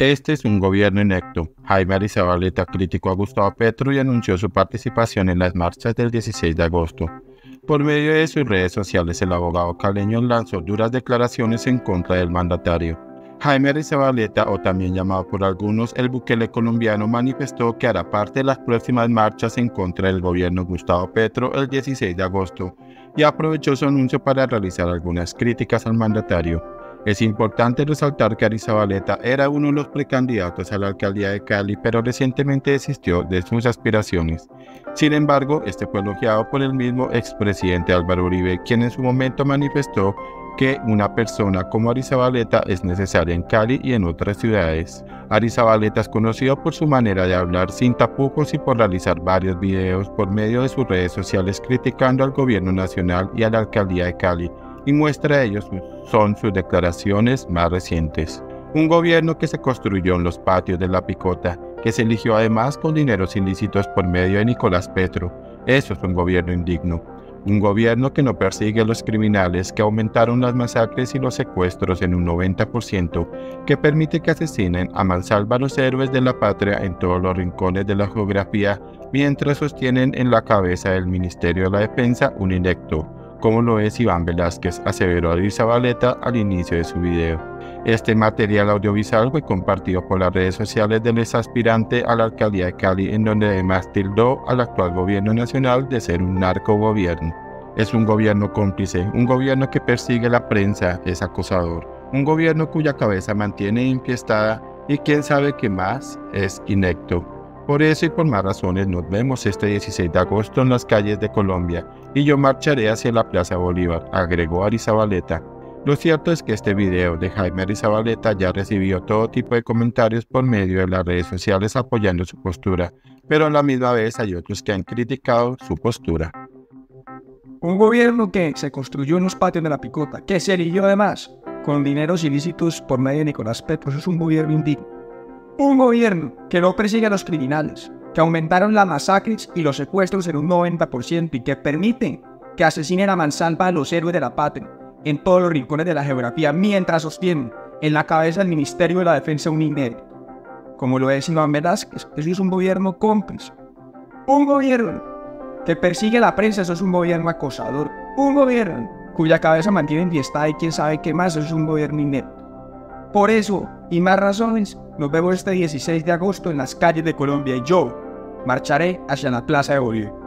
Este es un gobierno inecto. Jaime Arizabaleta criticó a Gustavo Petro y anunció su participación en las marchas del 16 de agosto. Por medio de sus redes sociales, el abogado caleño lanzó duras declaraciones en contra del mandatario. Jaime Arizabaleta, o también llamado por algunos el Bukele colombiano, manifestó que hará parte de las próximas marchas en contra del gobierno Gustavo Petro el 16 de agosto y aprovechó su anuncio para realizar algunas críticas al mandatario. Es importante resaltar que Arizabaleta era uno de los precandidatos a la alcaldía de Cali, pero recientemente desistió de sus aspiraciones. Sin embargo, este fue elogiado por el mismo expresidente Álvaro Uribe, quien en su momento manifestó que una persona como Arizabaleta es necesaria en Cali y en otras ciudades. Arizabaleta es conocido por su manera de hablar sin tapujos y por realizar varios videos por medio de sus redes sociales criticando al gobierno nacional y a la alcaldía de Cali y muestra de ello son sus declaraciones más recientes. Un gobierno que se construyó en los patios de la picota, que se eligió además con dineros ilícitos por medio de Nicolás Petro. Eso es un gobierno indigno. Un gobierno que no persigue a los criminales, que aumentaron las masacres y los secuestros en un 90%, que permite que asesinen a mansalva a los héroes de la patria en todos los rincones de la geografía, mientras sostienen en la cabeza del Ministerio de la Defensa un inecto, como lo es Iván Velázquez, aseveró a Zabaleta al inicio de su video. Este material audiovisual fue compartido por las redes sociales del ex aspirante a la alcaldía de Cali, en donde además tildó al actual gobierno nacional de ser un narcogobierno. Es un gobierno cómplice, un gobierno que persigue la prensa, es acosador, un gobierno cuya cabeza mantiene infiestada y quién sabe qué más es inecto. Por eso y por más razones nos vemos este 16 de agosto en las calles de Colombia y yo marcharé hacia la Plaza Bolívar, agregó Arizabaleta. Lo cierto es que este video de Jaime Arizabaleta ya recibió todo tipo de comentarios por medio de las redes sociales apoyando su postura, pero a la misma vez hay otros que han criticado su postura. Un gobierno que se construyó en los patios de la picota, que se eligió además con dineros ilícitos por medio de Nicolás Petro, es un gobierno indigno. Un gobierno que no persigue a los criminales, que aumentaron las masacres y los secuestros en un 90% y que permite que asesinen a mansalva a los héroes de la patria en todos los rincones de la geografía mientras sostienen en la cabeza del Ministerio de la Defensa un inédito. Como lo es Iván Velázquez, eso es un gobierno cómplice. Un gobierno que persigue a la prensa, eso es un gobierno acosador. Un gobierno cuya cabeza mantiene en fiesta y quién sabe qué más, eso es un gobierno inédito. Por eso, y más razones, nos vemos este 16 de agosto en las calles de Colombia y yo marcharé hacia la Plaza de Bolívar.